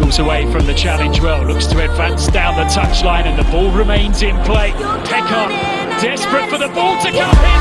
Wriggles away from the challenge well, looks to advance down the touchline and the ball remains in play. Pekka, desperate for the ball to come his.